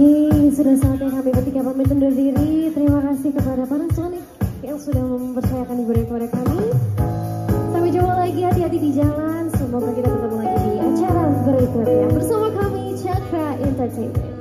Oke, sudah saatnya kami ketika pamit undur diri. Terima kasih kepada para Sonic yang sudah mempercayakan ibu kepada kami. Sampai jumpa lagi, hati-hati di jalan. Semoga kita bertemu lagi di acara berikutnya bersama kami Cakra Entertainment.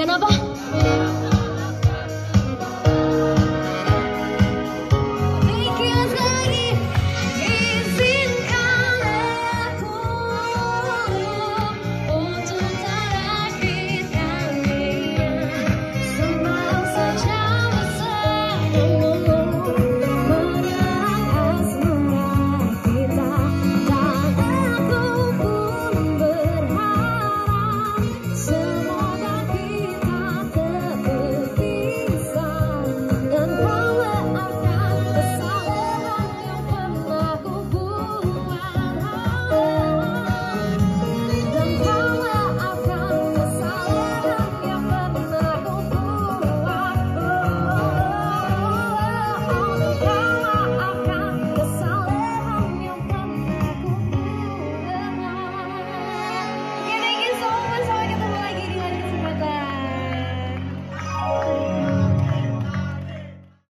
Denaba.